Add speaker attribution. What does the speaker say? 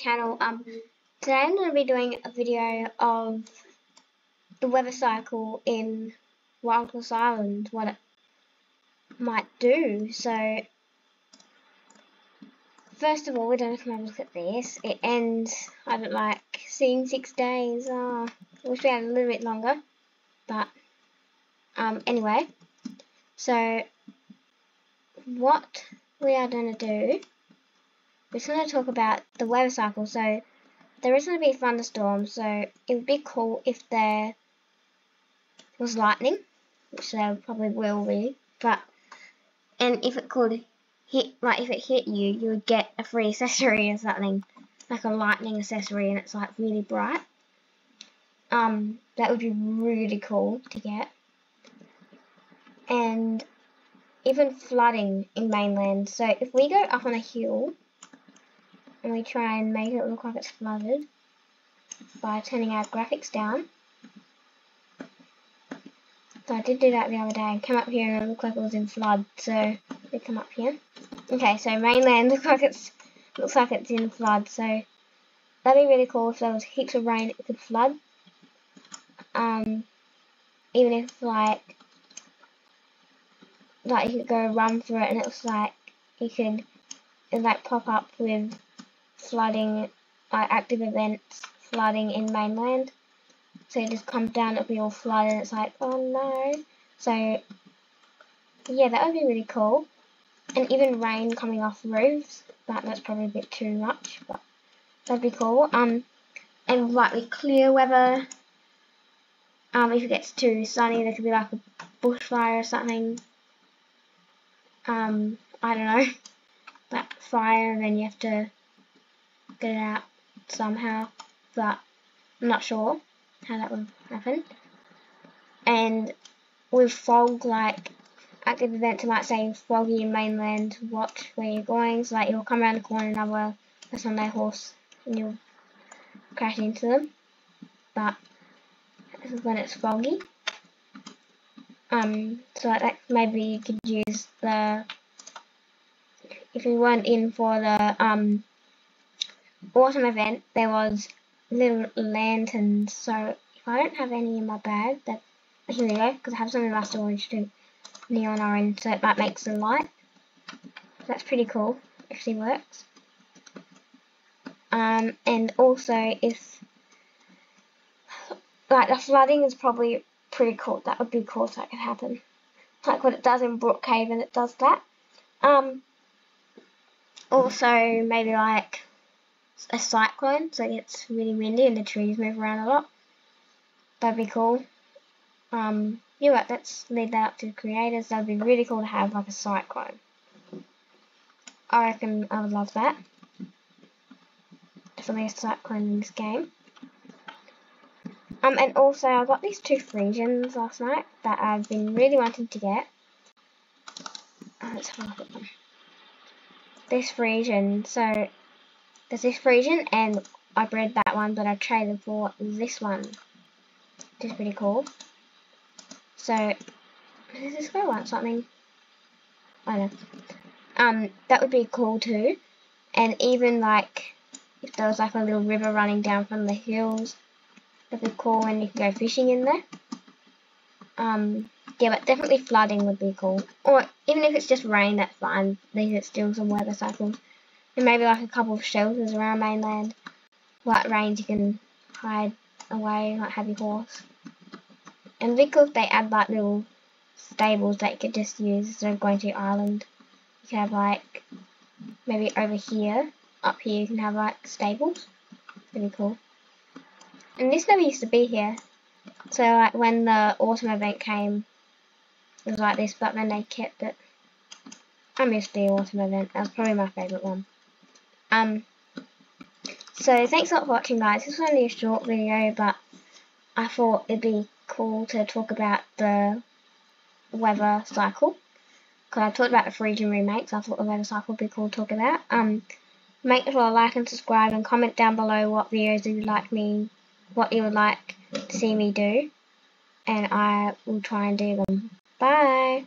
Speaker 1: channel. Um, today I'm going to be doing a video of the weather cycle in Wild Horse Island, what it might do. So, first of all, we're going to come and look at this. It ends, I don't like seeing six days. Oh, I wish we had a little bit longer. But, um, anyway. So, what we are going to do we're going to talk about the weather cycle. So there is going to be a thunderstorm, so it would be cool if there was lightning, which there probably will be. But and if it could hit, like if it hit you, you would get a free accessory or something, like a lightning accessory, and it's like really bright. Um, that would be really cool to get. And even flooding in mainland. So if we go up on a hill and we try and make it look like it's flooded by turning our graphics down. So I did do that the other day and came up here and it looked like it was in flood, so we come up here. Okay, so mainland looks like it's looks like it's in flood, so that'd be really cool if there was heaps of rain it could flood. Um even if like like you could go run through it and it was like you could it like pop up with flooding, uh, active events flooding in mainland. So it just comes down, it'll be all flooded, it's like, oh no. So, yeah, that would be really cool. And even rain coming off roofs, but that's probably a bit too much, but that'd be cool. Um, and lightly clear weather. Um, if it gets too sunny, there could be like a bushfire or something. Um, I don't know. That fire, and then you have to get it out somehow, but I'm not sure how that would happen. And with fog, like active events, might say foggy in mainland, watch where you're going, so like you'll come around the corner and have a, a Sunday horse and you'll crash into them. But this is when it's foggy. Um, so like maybe you could use the if you weren't in for the um autumn event, there was little lanterns. So if I don't have any in my bag, that here we go, because I have some in my storage too, neon orange, so it might make some light. That's pretty cool. Actually works. Um, and also if like the flooding is probably pretty cool. That would be cool if that could happen. Like what it does in Brookhaven, it does that. Um, also maybe like a cyclone, so it gets really windy and the trees move around a lot. That'd be cool. Um, yeah, but let's leave that up to the creators. That'd be really cool to have like a cyclone. I reckon I would love that. Definitely a cyclone in this game. Um, and also I got these two Frisians last night that I've been really wanting to get. Uh, let's have a look at them. This Frisian, so there's this Frisian, and I bred that one, but I traded for this one, which is pretty cool. So, does this guy want something? I don't know. Um, that would be cool too. And even like, if there was like a little river running down from the hills, that'd be cool and you can go fishing in there. Um, yeah, but definitely flooding would be cool. Or even if it's just rain, that's fine. These are still some weather cycles. And maybe like a couple of shelters around mainland. Like range you can hide away, like have your horse. And because they add like little stables that you could just use instead of going to your island. You can have like maybe over here, up here you can have like stables. Pretty cool. And this never used to be here. So like when the autumn event came, it was like this, but then they kept it. I missed the autumn event. That was probably my favourite one. Um, so thanks a lot for watching guys. This was only a short video, but I thought it'd be cool to talk about the weather cycle. Because I talked about the Frisian remakes, I thought the weather cycle would be cool to talk about. Um, make sure to like and subscribe and comment down below what videos you'd like me, what you would like to see me do. And I will try and do them. Bye!